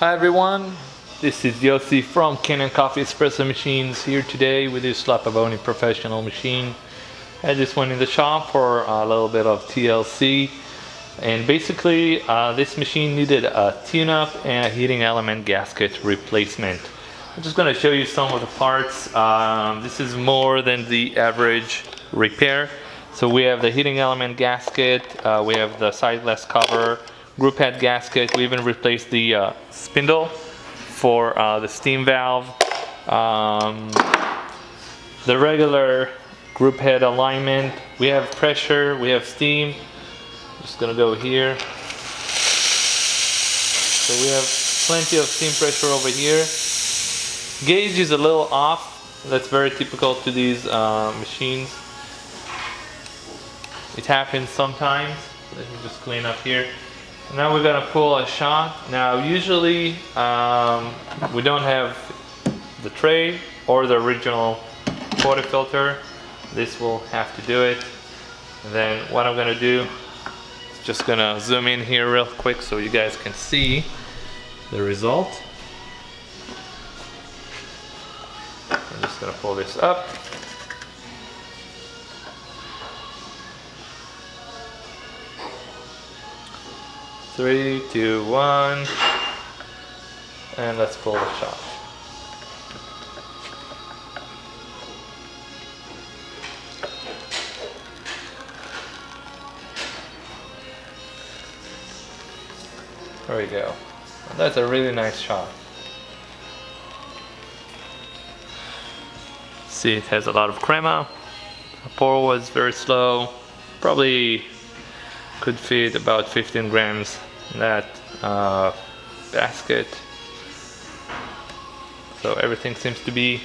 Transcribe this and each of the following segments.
Hi everyone, this is Yossi from Kanen Coffee Espresso Machines here today with this La Pavoni professional machine. I had this one in the shop for a little bit of TLC and basically uh, this machine needed a tune-up and a heating element gasket replacement. I'm just going to show you some of the parts. Um, this is more than the average repair. So we have the heating element gasket, uh, we have the sight glass cover, group head gasket. We even replaced the uh, spindle for uh, the steam valve. Um, the regular group head alignment. We have pressure, we have steam. Just gonna go here. So we have plenty of steam pressure over here. Gauge is a little off. That's very typical to these uh, machines. It happens sometimes. Let me just clean up here. Now we're gonna pull a shot. Now usually um, we don't have the tray or the original water filter. This will have to do it. And then what I'm gonna do is just gonna zoom in here real quick so you guys can see the result. I'm just gonna pull this up. Three, two, one. And let's pull the shot. There we go. That's a really nice shot. See, it has a lot of crema. Pour was very slow. Probably could fit about 15 grams in that uh, basket. So everything seems to be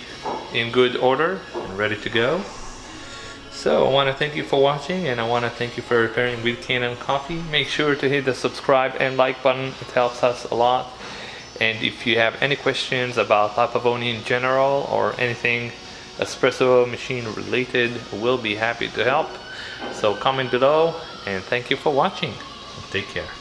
in good order and ready to go. So I want to thank you for watching and I want to thank you for repairing with Kanen Coffee. Make sure to hit the subscribe and like button. It helps us a lot. And if you have any questions about La Pavoni in general or anything espresso machine related, we'll be happy to help. So comment below and thank you for watching. Take care.